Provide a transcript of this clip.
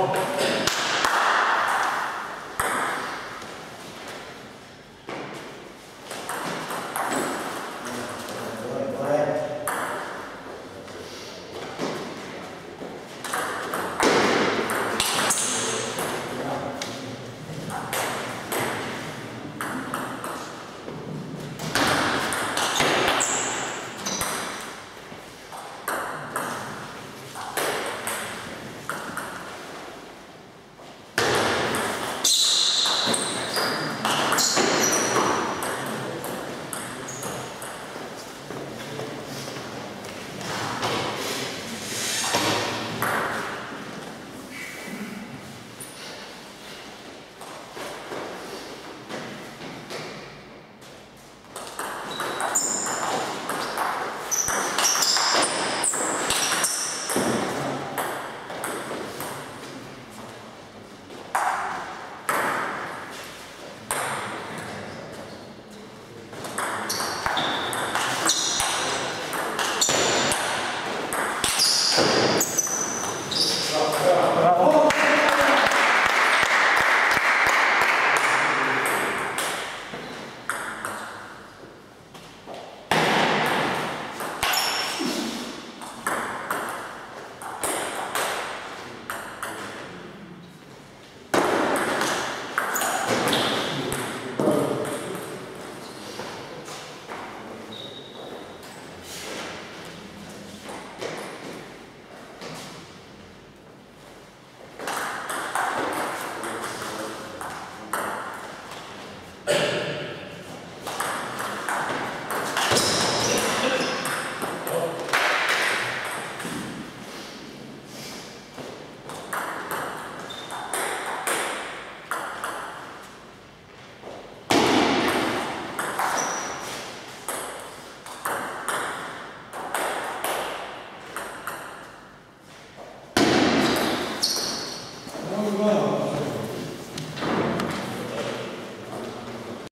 어.